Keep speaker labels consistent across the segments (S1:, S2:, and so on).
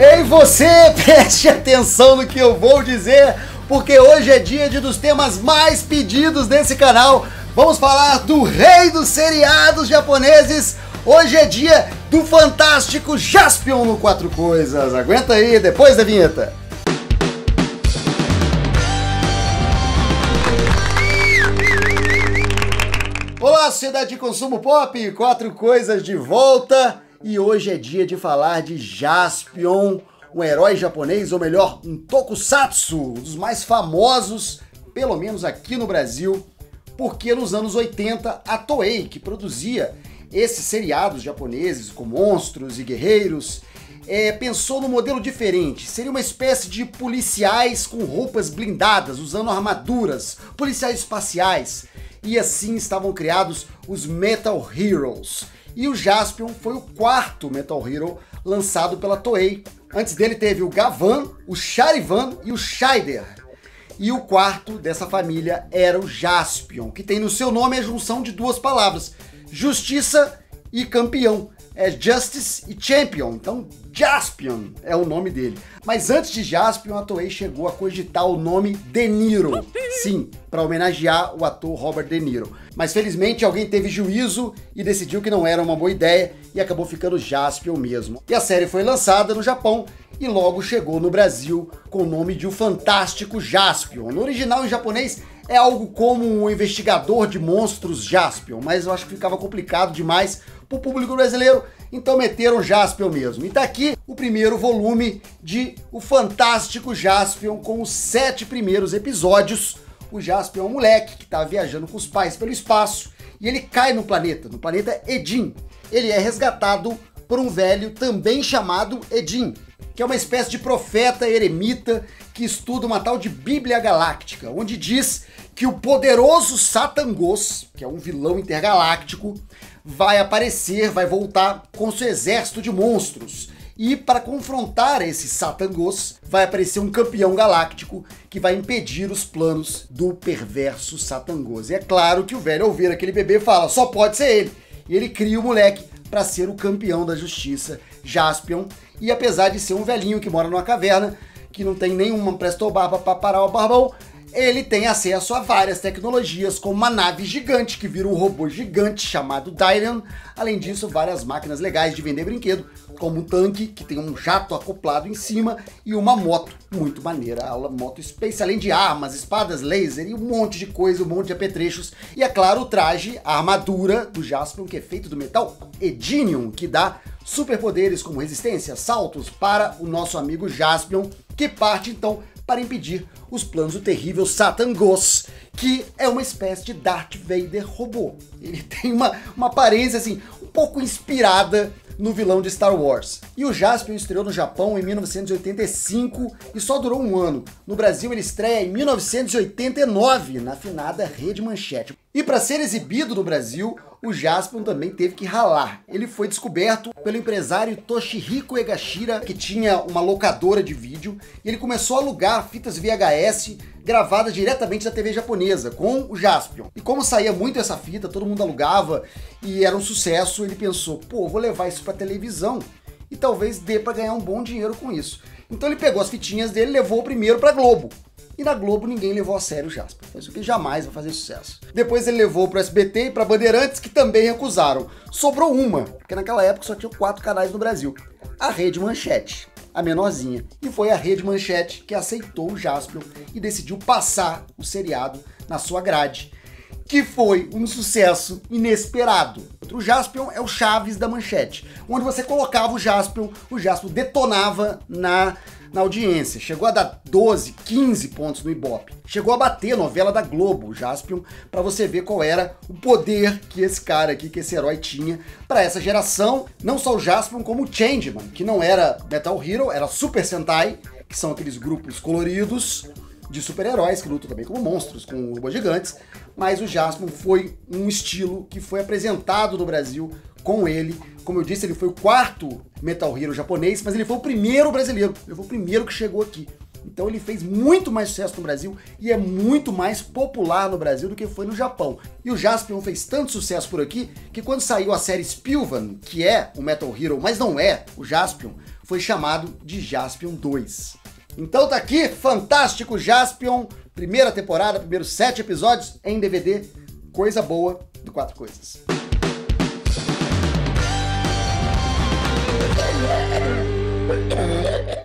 S1: Ei, você, preste atenção no que eu vou dizer, porque hoje é dia de dos temas mais pedidos desse canal. Vamos falar do rei dos seriados japoneses. Hoje é dia do fantástico Jaspion no Quatro Coisas. Aguenta aí, depois da vinheta. Olá, sociedade de consumo pop, quatro coisas de volta. E hoje é dia de falar de Jaspion, um herói japonês, ou melhor, um tokusatsu, um dos mais famosos, pelo menos aqui no Brasil, porque nos anos 80 a Toei, que produzia esses seriados japoneses com monstros e guerreiros, é, pensou num modelo diferente. Seria uma espécie de policiais com roupas blindadas, usando armaduras, policiais espaciais e assim estavam criados os Metal Heroes. E o Jaspion foi o quarto Metal Hero lançado pela Toei. Antes dele teve o Gavan, o Charivan e o Scheider. E o quarto dessa família era o Jaspion, que tem no seu nome a junção de duas palavras: justiça e campeão é Justice e Champion, então Jaspion é o nome dele. Mas antes de Jaspion, a Toei chegou a cogitar o nome De Niro. Sim, para homenagear o ator Robert De Niro. Mas felizmente alguém teve juízo e decidiu que não era uma boa ideia e acabou ficando Jaspion mesmo. E a série foi lançada no Japão e logo chegou no Brasil com o nome de O Fantástico Jaspion. No original em japonês é algo como um investigador de monstros Jaspion, mas eu acho que ficava complicado demais pro público brasileiro, então meteram Jaspion mesmo. E tá aqui o primeiro volume de O Fantástico Jaspion, com os sete primeiros episódios. O Jaspion é um moleque que tá viajando com os pais pelo espaço e ele cai no planeta, no planeta Edin. Ele é resgatado por um velho também chamado Edin, que é uma espécie de profeta eremita que estuda uma tal de Bíblia Galáctica, onde diz que o poderoso Satangos, que é um vilão intergaláctico, vai aparecer, vai voltar com seu exército de monstros. E para confrontar esse Satangos, vai aparecer um campeão galáctico que vai impedir os planos do perverso Satangos. E é claro que o velho ao ver aquele bebê fala, só pode ser ele. E ele cria o moleque para ser o campeão da justiça, Jaspion. E apesar de ser um velhinho que mora numa caverna, que não tem nenhuma prestobarba para parar o barbão, ele tem acesso a várias tecnologias, como uma nave gigante que vira um robô gigante chamado Dylan. Além disso, várias máquinas legais de vender brinquedo, como um tanque que tem um jato acoplado em cima e uma moto muito maneira, a moto Space, além de armas, espadas laser e um monte de coisa, um monte de apetrechos. E é claro, o traje, a armadura do Jaspion, que é feito do metal Edinium, que dá superpoderes como resistência, saltos para o nosso amigo Jaspion, que parte então para impedir os planos do terrível Satan Ghost, que é uma espécie de Darth Vader robô. Ele tem uma, uma aparência assim, um pouco inspirada no vilão de Star Wars. E o Jaspion estreou no Japão em 1985 e só durou um ano. No Brasil ele estreia em 1989, na finada Rede Manchete. E para ser exibido no Brasil, o Jaspion também teve que ralar. Ele foi descoberto pelo empresário Toshihiko Egashira, que tinha uma locadora de vídeo, e ele começou a alugar fitas VHS gravadas diretamente da TV japonesa, com o Jaspion. E como saía muito essa fita, todo mundo alugava e era um sucesso, ele pensou, pô, vou levar isso para televisão e talvez dê para ganhar um bom dinheiro com isso. Então ele pegou as fitinhas dele e levou o primeiro para Globo. E na Globo ninguém levou a sério o Jasper. Isso que jamais vai fazer sucesso. Depois ele levou para SBT e para Bandeirantes, que também recusaram. Sobrou uma, porque naquela época só tinha quatro canais no Brasil. A Rede Manchete, a menorzinha. E foi a Rede Manchete que aceitou o Jaspion e decidiu passar o seriado na sua grade que foi um sucesso inesperado. O Jaspion é o Chaves da manchete, onde você colocava o Jaspion, o Jaspion detonava na na audiência. Chegou a dar 12, 15 pontos no Ibope. Chegou a bater a novela da Globo, Jaspion, para você ver qual era o poder que esse cara aqui, que esse herói tinha para essa geração. Não só o Jaspion, como o Changeman, que não era Metal Hero, era Super Sentai, que são aqueles grupos coloridos de super-heróis que lutam também como monstros, com robôs gigantes, mas o Jaspion foi um estilo que foi apresentado no Brasil com ele. Como eu disse, ele foi o quarto Metal Hero japonês, mas ele foi o primeiro brasileiro. Ele foi o primeiro que chegou aqui. Então ele fez muito mais sucesso no Brasil e é muito mais popular no Brasil do que foi no Japão. E o Jaspion fez tanto sucesso por aqui que quando saiu a série Spilvan, que é o Metal Hero, mas não é o Jaspion, foi chamado de Jaspion 2. Então tá aqui, fantástico Jaspion, primeira temporada, primeiros sete episódios em DVD, coisa boa do Quatro Coisas.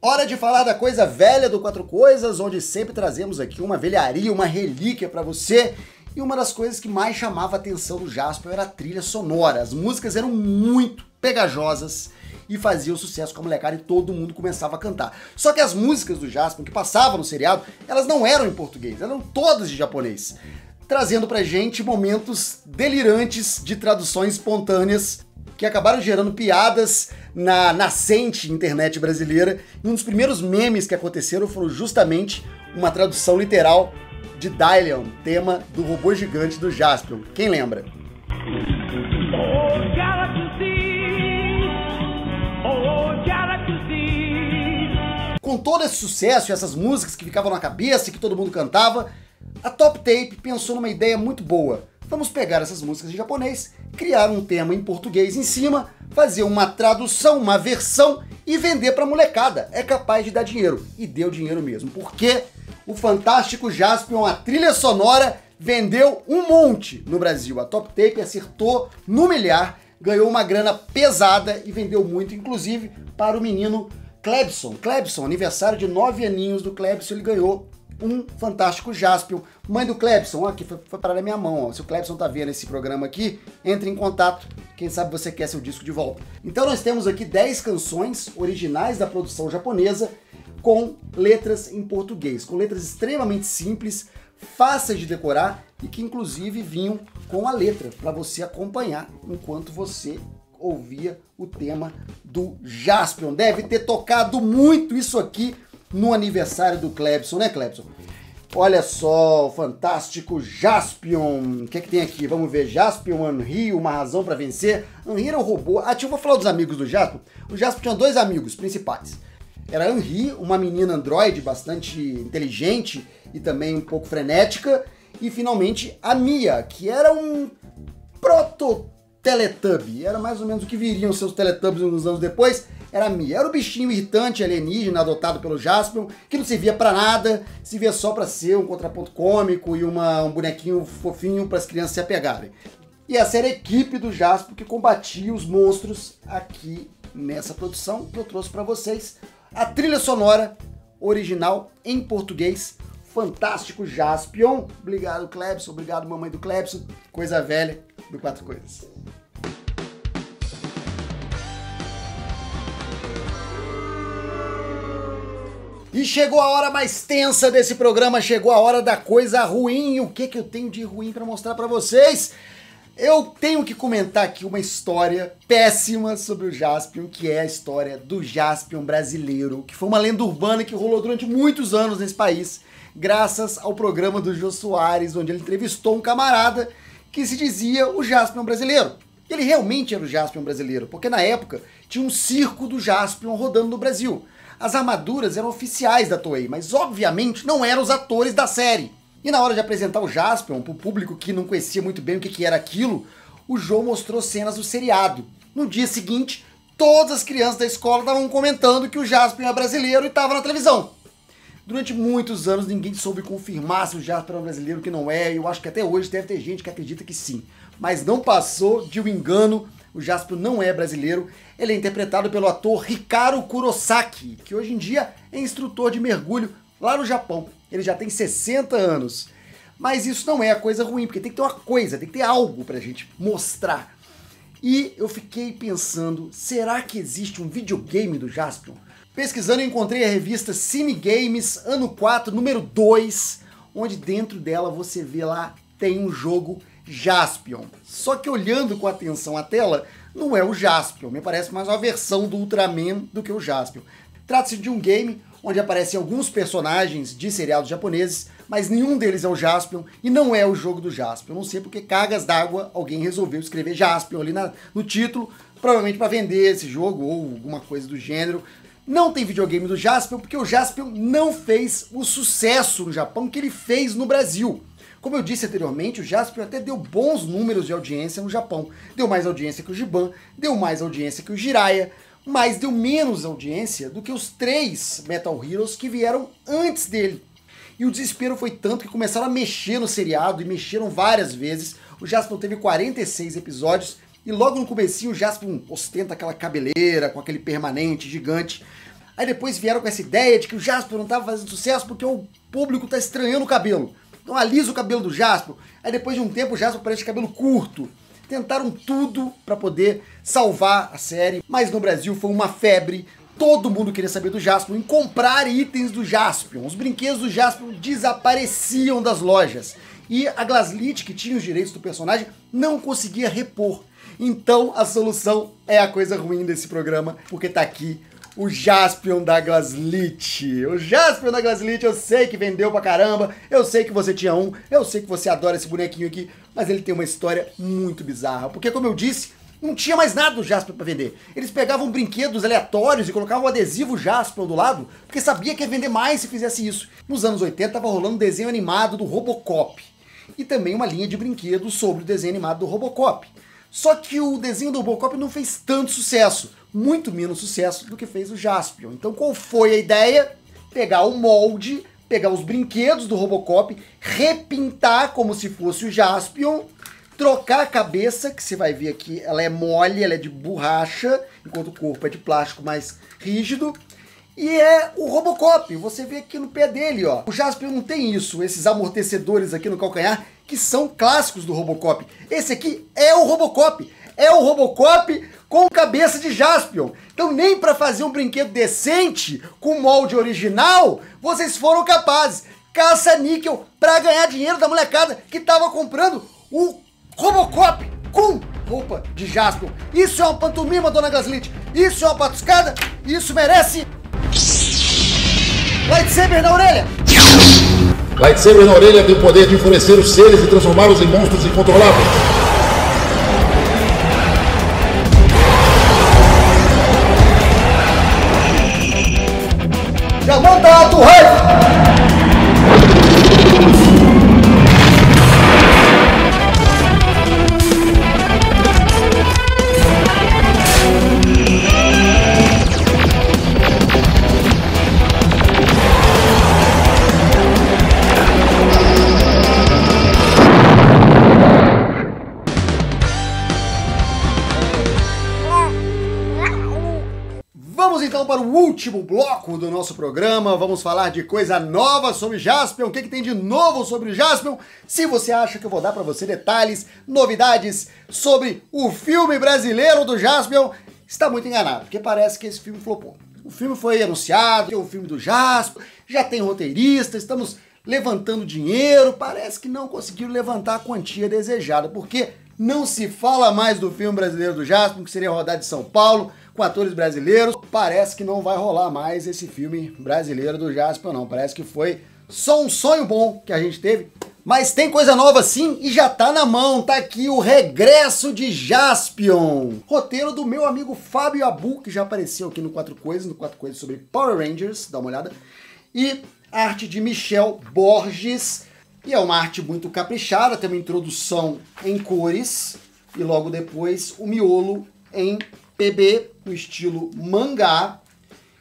S1: Hora de falar da coisa velha do Quatro Coisas, onde sempre trazemos aqui uma velharia, uma relíquia para você. E uma das coisas que mais chamava a atenção do Jasper era a trilha sonora. As músicas eram muito pegajosas e faziam sucesso com a molecada e todo mundo começava a cantar. Só que as músicas do Jasper que passavam no seriado, elas não eram em português, eram todas de japonês, trazendo pra gente momentos delirantes de traduções espontâneas que acabaram gerando piadas na nascente internet brasileira. E um dos primeiros memes que aconteceram foram justamente uma tradução literal de Dylion, tema do robô gigante do Jaspion. Quem lembra? Com todo esse sucesso e essas músicas que ficavam na cabeça e que todo mundo cantava, a Top Tape pensou numa ideia muito boa Vamos pegar essas músicas em japonês, criar um tema em português em cima, fazer uma tradução, uma versão e vender para molecada. É capaz de dar dinheiro. E deu dinheiro mesmo. Porque o fantástico Jaspion, a trilha sonora, vendeu um monte no Brasil. A Top Tape acertou no milhar, ganhou uma grana pesada e vendeu muito, inclusive para o menino Klebson. Klebson, aniversário de 9 aninhos do Klebson, ele ganhou um fantástico Jaspion. Mãe do Clebson, aqui foi, foi parar na minha mão. Ó. Se o Clebson tá vendo esse programa aqui, entre em contato. Quem sabe você quer seu disco de volta. Então nós temos aqui 10 canções originais da produção japonesa com letras em português, com letras extremamente simples, fáceis de decorar e que inclusive vinham com a letra para você acompanhar enquanto você ouvia o tema do Jaspion. Deve ter tocado muito isso aqui no aniversário do Clebson, né, Clebson? Olha só, o fantástico Jaspion. O que é que tem aqui? Vamos ver. Jaspion Henry, uma razão para vencer. Henry era um robô. Ah, deixa eu falar dos amigos do Jaspion. O Jaspion tinha dois amigos principais. Era Henry, uma menina androide bastante inteligente e também um pouco frenética. E finalmente a Mia, que era um proto Teletubby. Era mais ou menos o que viriam seus Teletubbies uns anos depois era Mia. Era o bichinho irritante alienígena adotado pelo Jaspion, que não servia para nada, servia só para ser um contraponto cômico e uma, um bonequinho fofinho para as crianças se apegarem. E essa era a equipe do Jaspion que combatia os monstros aqui nessa produção que eu trouxe para vocês. A trilha sonora original em português, fantástico Jaspion. Obrigado, Clebson. Obrigado, mamãe do Clebson. Coisa velha do Quatro Coisas. E chegou a hora mais tensa desse programa, chegou a hora da coisa ruim. O que que eu tenho de ruim para mostrar para vocês? Eu tenho que comentar aqui uma história péssima sobre o Jaspion, que é a história do Jaspion brasileiro, que foi uma lenda urbana que rolou durante muitos anos nesse país, graças ao programa do Jô Soares, onde ele entrevistou um camarada que se dizia o Jaspion brasileiro. Ele realmente era o Jaspion brasileiro, porque na época tinha um circo do Jaspion rodando no Brasil. As armaduras eram oficiais da Toei, mas obviamente não eram os atores da série. E na hora de apresentar o Jaspion para o público que não conhecia muito bem o que, que era aquilo, o Joe mostrou cenas do seriado. No dia seguinte, todas as crianças da escola estavam comentando que o Jaspion é brasileiro e estava na televisão. Durante muitos anos ninguém soube confirmar se o Jaspion é brasileiro que não é, e eu acho que até hoje deve ter gente que acredita que sim. Mas não passou de um engano o Jaspion não é brasileiro. Ele é interpretado pelo ator Hikaru Kurosaki, que hoje em dia é instrutor de mergulho lá no Japão. Ele já tem 60 anos. Mas isso não é a coisa ruim, porque tem que ter uma coisa, tem que ter algo pra gente mostrar. E eu fiquei pensando, será que existe um videogame do Jaspion? Pesquisando, encontrei a revista Cine Games, ano 4, número 2, onde dentro dela você vê lá, tem um jogo Jaspion. Só que olhando com atenção a tela, não é o Jaspion, me parece mais uma versão do Ultraman do que o Jaspion. Trata-se de um game onde aparecem alguns personagens de seriados japoneses, mas nenhum deles é o Jaspion e não é o jogo do Jaspion. Não sei porque cagas d'água alguém resolveu escrever Jaspion ali na, no título, provavelmente para vender esse jogo ou alguma coisa do gênero. Não tem videogame do Jaspion porque o Jaspion não fez o sucesso no Japão que ele fez no Brasil. Como eu disse anteriormente, o Jaspion até deu bons números de audiência no Japão. Deu mais audiência que o Giban, deu mais audiência que o Jiraiya, mas deu menos audiência do que os três Metal Heroes que vieram antes dele. E o desespero foi tanto que começaram a mexer no seriado e mexeram várias vezes. O Jaspion teve 46 episódios e logo no comecinho o Jaspion ostenta aquela cabeleira com aquele permanente gigante. Aí depois vieram com essa ideia de que o Jaspion não estava fazendo sucesso porque o público está estranhando o cabelo. Então alisa o cabelo do Jasper. Aí depois de um tempo o Jasper parece cabelo curto. Tentaram tudo para poder salvar a série, mas no Brasil foi uma febre. Todo mundo queria saber do Jaspion e comprar itens do Jaspion. Os brinquedos do Jaspion desapareciam das lojas. E a Glaslit, que tinha os direitos do personagem, não conseguia repor. Então a solução é a coisa ruim desse programa, porque tá aqui o Jaspion da Glaslit. O Jaspion da Glaslit eu sei que vendeu pra caramba, eu sei que você tinha um, eu sei que você adora esse bonequinho aqui, mas ele tem uma história muito bizarra. Porque, como eu disse, não tinha mais nada do Jaspion para vender. Eles pegavam brinquedos aleatórios e colocavam o adesivo Jaspion do lado, porque sabia que ia vender mais se fizesse isso. Nos anos 80 tava rolando um desenho animado do Robocop. E também uma linha de brinquedos sobre o desenho animado do Robocop. Só que o desenho do Robocop não fez tanto sucesso, muito menos sucesso do que fez o Jaspion. Então qual foi a ideia? Pegar o molde, pegar os brinquedos do Robocop, repintar como se fosse o Jaspion, trocar a cabeça, que você vai ver aqui, ela é mole, ela é de borracha, enquanto o corpo é de plástico mais rígido. E é o Robocop, você vê aqui no pé dele, ó. O Jaspion não tem isso, esses amortecedores aqui no calcanhar, que são clássicos do Robocop. Esse aqui é o Robocop. É o Robocop com cabeça de Jaspion. Então nem para fazer um brinquedo decente com molde original, vocês foram capazes. Caça-níquel para ganhar dinheiro da molecada que tava comprando o Robocop com roupa de Jaspion. Isso é uma pantomima, dona Gaslit. Isso é uma patuscada. Isso merece lightsaber na orelha.
S2: Lightsaber na orelha tem o poder de enfurecer os seres e transformá-los em monstros incontroláveis.
S1: Então para o último bloco do nosso programa. Vamos falar de coisa nova sobre Jaspion. O que, que tem de novo sobre Jaspion? Se você acha que eu vou dar para você detalhes, novidades sobre o filme brasileiro do Jaspion, está muito enganado, porque parece que esse filme flopou. O filme foi anunciado, tem o filme do Jaspion, já tem roteirista, estamos levantando dinheiro, parece que não conseguiram levantar a quantia desejada, porque não se fala mais do filme brasileiro do Jaspion, que seria rodado de São Paulo, com atores brasileiros. Parece que não vai rolar mais esse filme brasileiro do Jasper, não. Parece que foi só um sonho bom que a gente teve. Mas tem coisa nova sim e já tá na mão. Tá aqui o regresso de Jaspion. Roteiro do meu amigo Fábio Abu, que já apareceu aqui no Quatro Coisas, no Quatro Coisas sobre Power Rangers, dá uma olhada. E arte de Michel Borges. E é uma arte muito caprichada, tem uma introdução em cores e logo depois o miolo em PB no estilo mangá.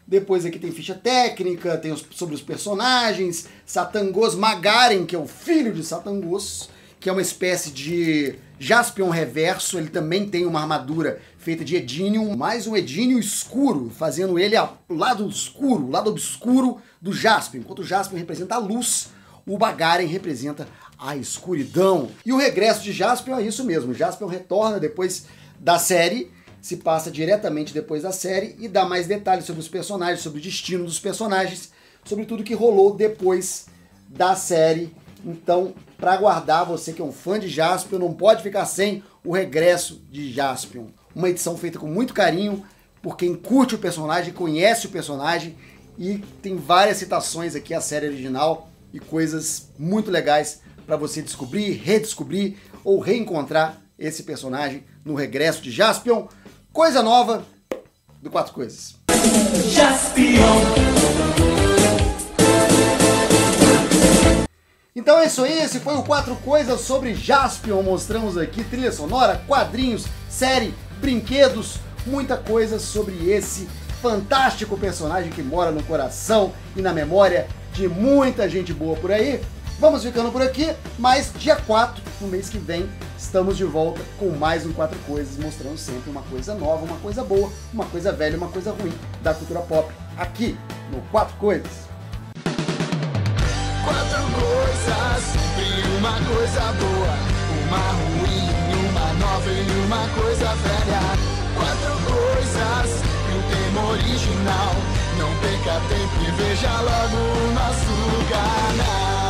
S1: Depois aqui tem ficha técnica, tem os, sobre os personagens, Satangos Magaren, que é o filho de Satangos, que é uma espécie de Jaspion reverso, ele também tem uma armadura feita de Edinium, mais um Edinium escuro, fazendo ele o lado escuro, lado obscuro do Jaspion. Enquanto o Jaspion representa a luz, o Bagaren representa a escuridão. E o regresso de Jaspion é isso mesmo, Jaspion retorna depois da série se passa diretamente depois da série e dá mais detalhes sobre os personagens, sobre o destino dos personagens, sobre tudo que rolou depois da série. Então, para aguardar você que é um fã de Jaspion, não pode ficar sem o regresso de Jaspion. Uma edição feita com muito carinho por quem curte o personagem, conhece o personagem e tem várias citações aqui à série original e coisas muito legais para você descobrir, redescobrir ou reencontrar esse personagem no regresso de Jaspion. Coisa nova do Quatro Coisas. Então é isso aí, esse foi o Quatro Coisas sobre Jaspion. Mostramos aqui trilha sonora, quadrinhos, série, brinquedos, muita coisa sobre esse fantástico personagem que mora no coração e na memória de muita gente boa por aí. Vamos ficando por aqui, mas dia 4, no mês que vem, estamos de volta com mais um Quatro Coisas, mostrando sempre uma coisa nova, uma coisa boa, uma coisa velha, uma coisa ruim da cultura pop, aqui no Quatro Coisas.
S3: Quatro coisas, sempre uma coisa boa, uma ruim, uma nova e uma coisa velha. Quatro coisas e o tema original. Não perca tempo e veja logo o nosso canal.